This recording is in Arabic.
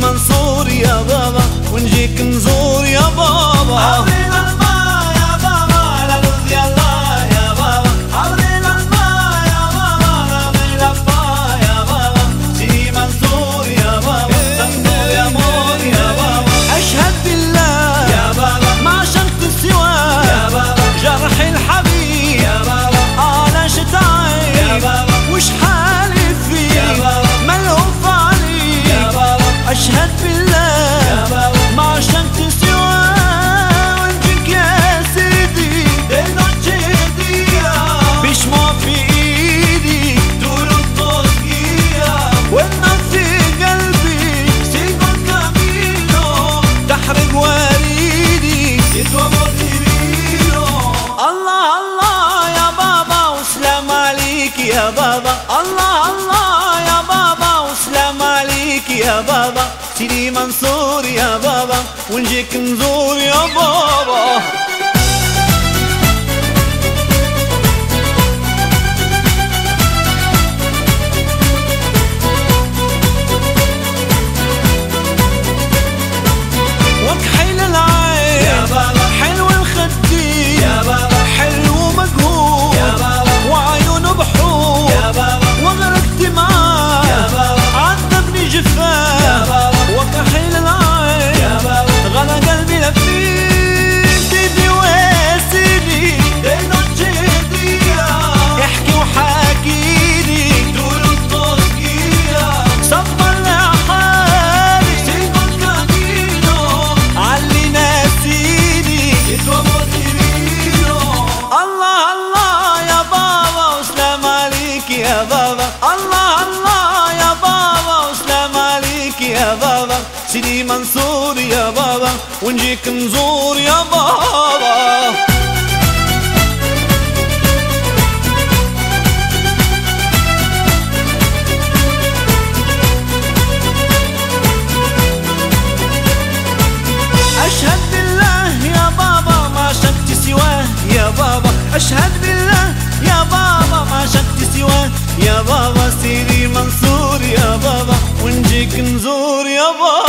Mansour ya baba Unje kinzor يا بابا. الله الله يا بابا. وسلام عليك يا بابا. سيدي منصور يا بابا. ونجيك نزور يا بابا. سيدي منصور يا بابا ونجيك نزور يا بابا. أشهد بالله يا بابا ما شفت سواه يا بابا. أشهد بالله يا بابا ما شفت سواه يا بابا. سيدي منصور يا بابا ونجيك نزور يا بابا.